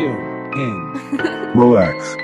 chill in. relax,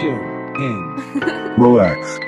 Chill in. relax,